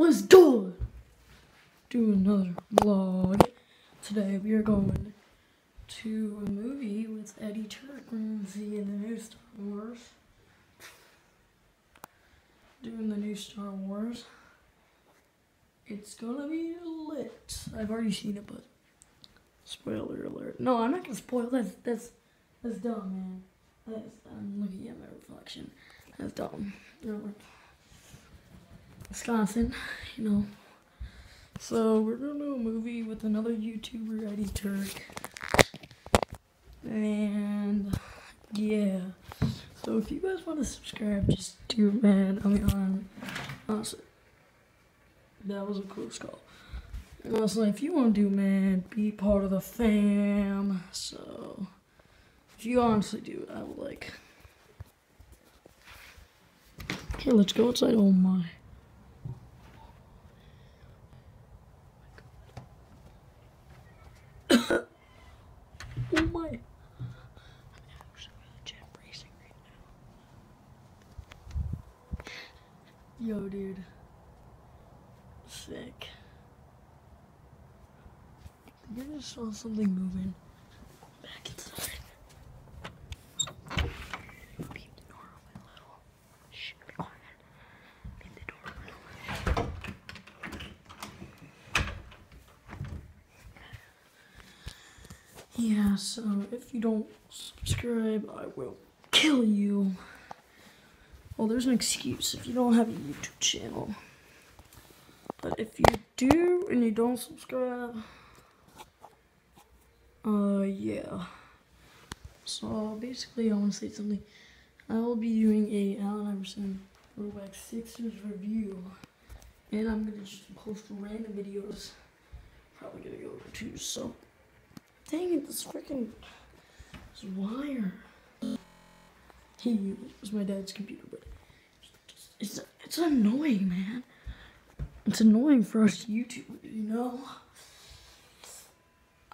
Let's go! Do another vlog. Today we are going to a movie with Eddie Turk. We're going to see the new Star Wars. Doing the new Star Wars. It's gonna be lit. I've already seen it, but spoiler alert. No, I'm not gonna spoil. That's that's that's dumb, man. That's, um, I'm looking at my reflection. That's dumb. Wisconsin, you know. So we're gonna do a movie with another YouTuber, Eddie Turk. And yeah. So if you guys want to subscribe, just do man. I mean, um, honestly, that was a close call. Honestly, if you want to do, man, be part of the fam. So if you honestly do, I would like. Okay, let's go outside. Oh my. oh I'm actually right now. Yo, dude. Sick. I just saw something moving. Yeah, so if you don't subscribe, I will kill you. Well, there's an excuse if you don't have a YouTube channel. But if you do and you don't subscribe, uh, yeah. So basically, I want to say something. I will be doing a Allen Iverson throwback Sixers review, and I'm gonna just post random videos. Probably gonna go over too. So, dang it, this freaking wire. He was my dad's computer, but it's it's annoying, man. It's annoying for us YouTubers, you know.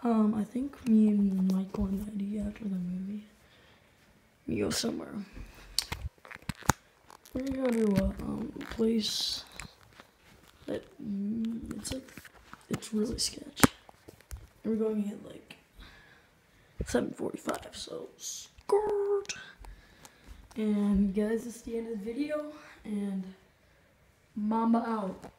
Um, I think me and Michael and Eddie after the movie, we go somewhere. We're gonna go to a um, place that mm, it's like it's really sketch. We're going at like 7:45, so skirt. And guys, this is the end of the video, and Mamba out.